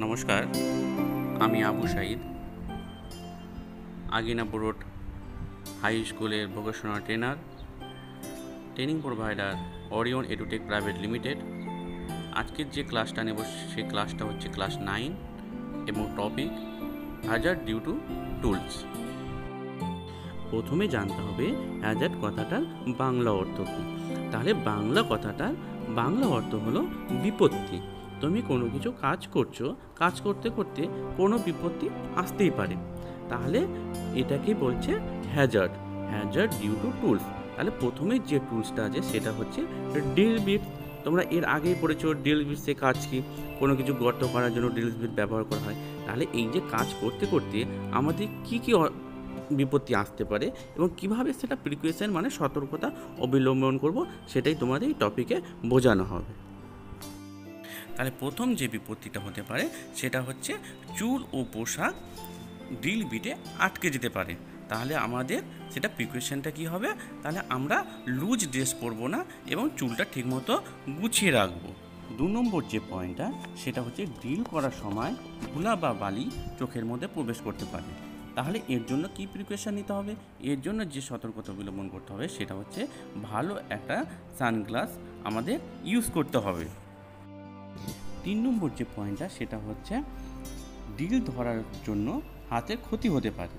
নমস্কার, আমি Abu Sayeed Aginapur road high স্কুলের vocational trainer training provider Orion Edutech private limited আজকের যে ক্লাসটা নেব, সেই ক্লাসটা হচ্ছে ক্লাস নাইন এবং topic hazard due to tools প্রথমে জানতে হবে হ্যাজার্ড কথাটার বাংলা অর্থ কী। তাহলে বাংলা কথাটার বাংলা অর্থ হলো বিপত্তি। তুমি কোনো কিছু কাজ করছ, কাজ করতে করতে কোনো বিপত্তি আসতেই পারে। তাহলে এটাকে বলছে hazard hazard due to tools তাহলে প্রথমে যে টুলসটা আছে সেটা হচ্ছে ড্রিল বিট তোমরা এর আগেই পড়েছো ড্রিল বিটসে কাজ কি? কোনো কিছু গর্ত করার জন্য ড্রিল বিট ব্যবহার করা হয়। তাহলে এই যে কাজ করতে করতে আমাদের কি কি বিপত্তি আসতে পারে এবং কীভাবে সেটা প্রিকুয়েশন মানে সতর্কতা অবলম্বন করব সেটাই তোমাদের এই টপিকে বোঝানো হবে। তাহলে প্রথম যে বিপত্তিটা হতে পারে, সেটা হচ্ছে চুল ও পোশাক ড্রিল বিটে আটকে যেতে পারে। তাহলে আমাদের সেটা প্রিকুয়েশনটা কী হবে? তাহলে আমরা লুজ ড্রেস পরবো না এবং চুলটা ঠিকমতো গুছিয়ে রাখব। দু নম্বর যে পয়েন্টটা, সেটা হচ্ছে ড্রিল করার সময় ধুলা বা বালি চোখের মধ্যে প্রবেশ করতে পারে। তাহলে এর জন্য কি প্রিকশন নিতে হবে? এর জন্য যে সতর্কতা অবলম্বন করতে হবে, সেটা হচ্ছে ভালো একটা সানগ্লাস আমাদের ইউজ করতে হবে। তিন নম্বর যে পয়েন্টটা, সেটা হচ্ছে ডিল ধরার জন্য হাতের ক্ষতি হতে পারে।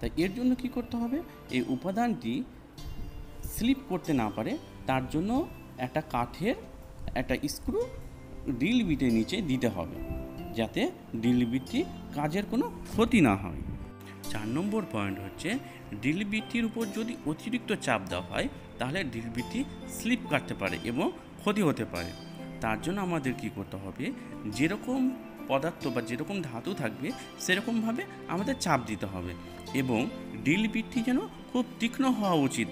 তাই এর জন্য কি করতে হবে? এই উপাদানটি স্লিপ করতে না পারে, তার জন্য একটা কাঠের একটা স্ক্রু ডিল বিটের নিচে দিতে হবে, যাতে ডিল বিটটি কাজের কোনো ক্ষতি না হয়। চার নম্বর পয়েন্ট হচ্ছে ড্রিল বিটটির উপর যদি অতিরিক্ত চাপ দেওয়া হয়, তাহলে ড্রিল বিটটি স্লিপ কাটতে পারে এবং ক্ষতি হতে পারে। তার জন্য আমাদের কি করতে হবে? যেরকম পদার্থ বা যেরকম ধাতু থাকবে, সেরকমভাবে আমাদের চাপ দিতে হবে এবং ড্রিল বিটটি যেন খুব তীক্ষ্ণ হওয়া উচিত।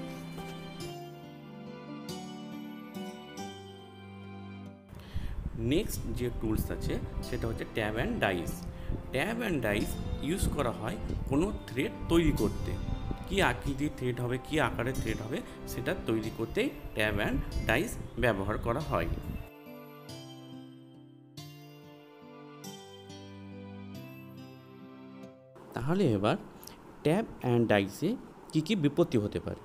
নেক্সট যে টুলস আছে, সেটা হচ্ছে tap and dies tap and dies use করা হয় কোনো থ্রেড তৈরি করতে। কি আকৃতির থ্রেড হবে, কি আকারের থ্রেড হবে, সেটা তৈরি করতেই ট্যাব অ্যান্ড ডাইস ব্যবহার করা হয়। তাহলে এবার ট্যাব অ্যান্ড ডাইসে কী কী বিপত্তি হতে পারে?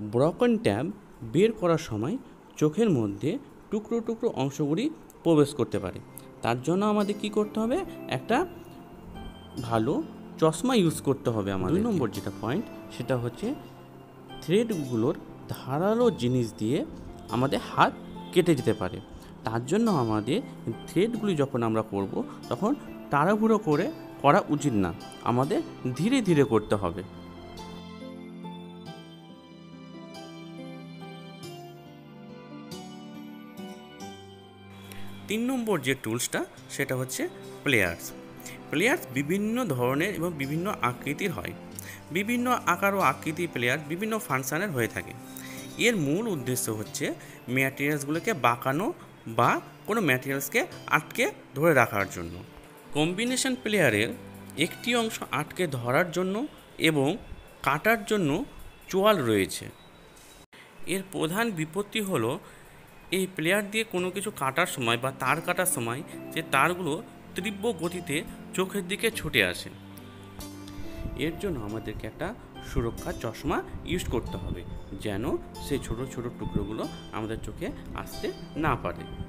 ব্রকন ট্যাব বের করার সময় চোখের মধ্যে টুকরো টুকরো অংশগুলি প্রবেশ করতে পারে। তার জন্য আমাদের কি করতে হবে? একটা ভালো চশমা ইউজ করতে হবে আমাদের দুই নম্বর যেটা পয়েন্ট সেটা হচ্ছে থ্রেডগুলোর ধারালো জিনিস দিয়ে আমাদের হাত কেটে যেতে পারে। তার জন্য আমাদের থ্রেডগুলি যখন আমরা করব তখন তাড়াহুড়ো করে করা উচিত না। আমাদের ধীরে ধীরে করতে হবে। তিন নম্বর যে টুলসটা, সেটা হচ্ছে প্লেয়ার্স। প্লেয়ার্স বিভিন্ন ধরনের এবং বিভিন্ন আকৃতির হয়। বিভিন্ন আকার ও আকৃতির প্লেয়ার বিভিন্ন ফাংশানের হয়ে থাকে। এর মূল উদ্দেশ্য হচ্ছে ম্যাটেরিয়ালসগুলোকে বাঁকানো বা কোনো ম্যাটেরিয়ালসকে আটকে ধরে রাখার জন্য। কম্বিনেশন প্লেয়ারের একটি অংশ আটকে ধরার জন্য এবং কাটার জন্য চোয়াল রয়েছে। এর প্রধান বিপত্তি হলো, এই প্লেয়ার দিয়ে কোনো কিছু কাটার সময় বা তার কাটার সময় যে তারগুলো তীব্র গতিতে চোখের দিকে ছুটে আসে। এর জন্য আমাদেরকে একটা সুরক্ষা চশমা ইউজ করতে হবে, যেন সেই ছোট ছোট টুকরোগুলো আমাদের চোখে আসতে না পারে।